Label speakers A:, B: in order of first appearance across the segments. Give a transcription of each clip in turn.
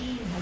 A: team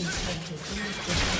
A: Team's turret has been destroyed.